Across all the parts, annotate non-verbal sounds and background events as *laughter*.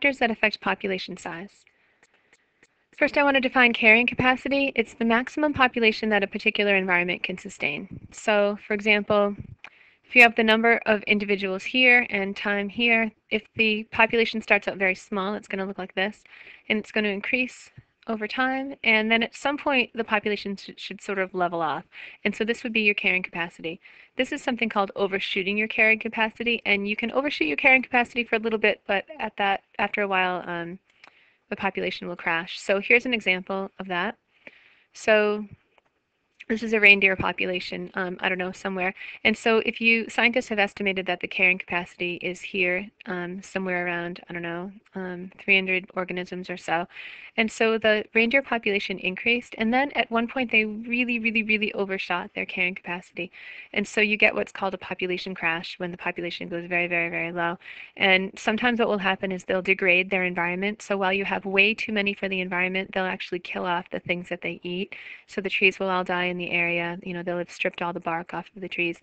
factors that affect population size. First, I want to define carrying capacity. It's the maximum population that a particular environment can sustain. So, for example, if you have the number of individuals here and time here, if the population starts out very small, it's going to look like this, and it's going to increase over time, and then at some point the population should, should sort of level off. And so this would be your carrying capacity. This is something called overshooting your carrying capacity, and you can overshoot your carrying capacity for a little bit, but at that, after a while, um, the population will crash. So here's an example of that. So this is a reindeer population, um, I don't know, somewhere. And so if you, scientists have estimated that the carrying capacity is here, um, somewhere around, I don't know, um, 300 organisms or so. And so the reindeer population increased, and then at one point they really, really, really overshot their carrying capacity. And so you get what's called a population crash when the population goes very, very, very low. And sometimes what will happen is they'll degrade their environment. So while you have way too many for the environment, they'll actually kill off the things that they eat. So the trees will all die the area. You know, they'll have stripped all the bark off of the trees,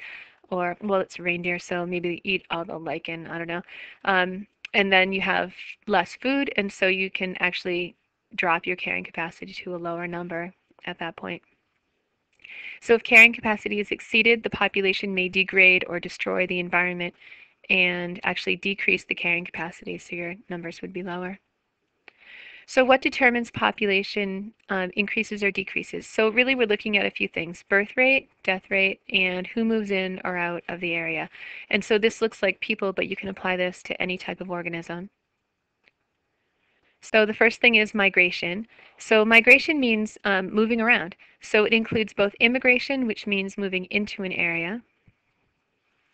or well, it's reindeer, so maybe eat all the lichen. I don't know. Um, and then you have less food, and so you can actually drop your carrying capacity to a lower number at that point. So if carrying capacity is exceeded, the population may degrade or destroy the environment and actually decrease the carrying capacity, so your numbers would be lower. So what determines population um, increases or decreases? So really we're looking at a few things, birth rate, death rate, and who moves in or out of the area. And so this looks like people, but you can apply this to any type of organism. So the first thing is migration. So migration means um, moving around. So it includes both immigration, which means moving into an area,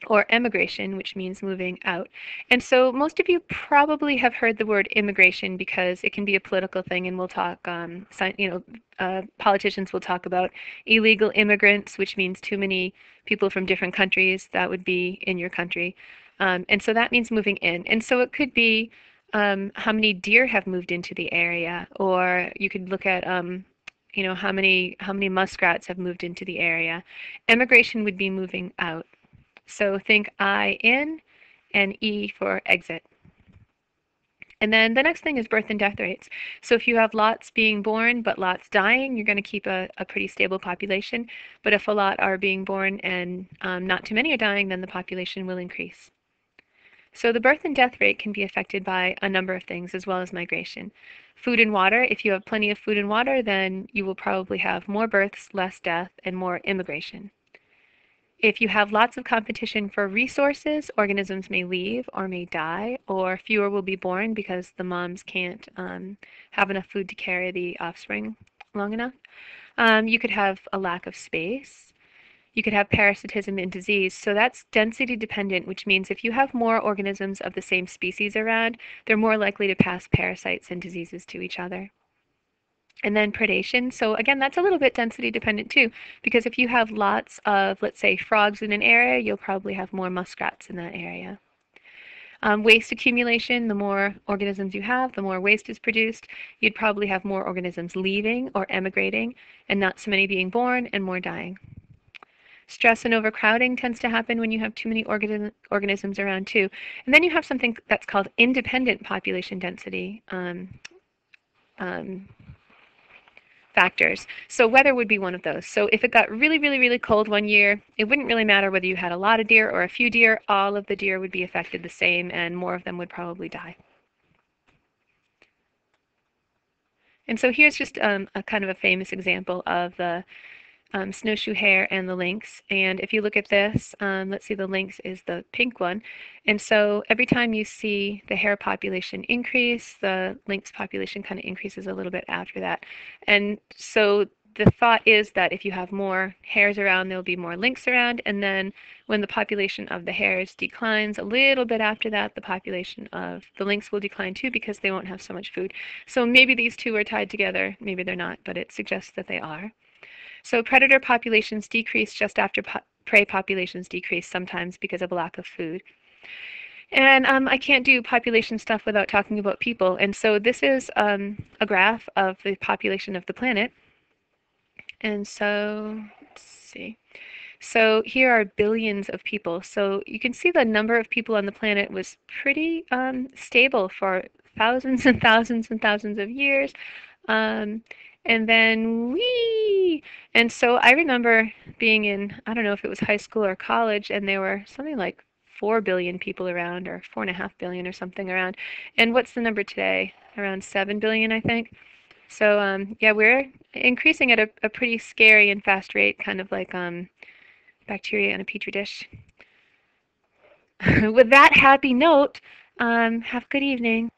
or emigration, which means moving out. And so most of you probably have heard the word immigration because it can be a political thing, and we'll talk, um, you know, uh, politicians will talk about illegal immigrants, which means too many people from different countries that would be in your country. Um, and so that means moving in. And so it could be um, how many deer have moved into the area, or you could look at um, you know how many how many muskrats have moved into the area. Emigration would be moving out. So think I in and E for exit. And then the next thing is birth and death rates. So if you have lots being born but lots dying, you're going to keep a, a pretty stable population. But if a lot are being born and um, not too many are dying, then the population will increase. So the birth and death rate can be affected by a number of things as well as migration. Food and water, if you have plenty of food and water, then you will probably have more births, less death, and more immigration. If you have lots of competition for resources, organisms may leave or may die, or fewer will be born because the moms can't um, have enough food to carry the offspring long enough. Um, you could have a lack of space. You could have parasitism and disease. So that's density dependent, which means if you have more organisms of the same species around, they're more likely to pass parasites and diseases to each other. And then predation. So again, that's a little bit density dependent too, because if you have lots of, let's say, frogs in an area, you'll probably have more muskrats in that area. Um, waste accumulation, the more organisms you have, the more waste is produced. You'd probably have more organisms leaving or emigrating, and not so many being born and more dying. Stress and overcrowding tends to happen when you have too many organism, organisms around too. And then you have something that's called independent population density. Um, um, factors. So weather would be one of those. So if it got really, really, really cold one year, it wouldn't really matter whether you had a lot of deer or a few deer. All of the deer would be affected the same, and more of them would probably die. And so here's just um, a kind of a famous example of the um, snowshoe hare and the lynx. And if you look at this, um, let's see, the lynx is the pink one. And so every time you see the hare population increase, the lynx population kind of increases a little bit after that. And so the thought is that if you have more hares around, there'll be more lynx around. And then when the population of the hares declines a little bit after that, the population of the lynx will decline too because they won't have so much food. So maybe these two are tied together. Maybe they're not, but it suggests that they are. So predator populations decrease just after po prey populations decrease sometimes because of a lack of food. And um, I can't do population stuff without talking about people. And so this is um, a graph of the population of the planet. And so, let's see. So here are billions of people. So you can see the number of people on the planet was pretty um, stable for thousands and thousands and thousands of years. Um, and then we and so I remember being in I don't know if it was high school or college and there were something like four billion people around or four and a half billion or something around. And what's the number today? Around seven billion I think. So um, yeah we're increasing at a, a pretty scary and fast rate kind of like um, bacteria in a petri dish. *laughs* With that happy note um, have a good evening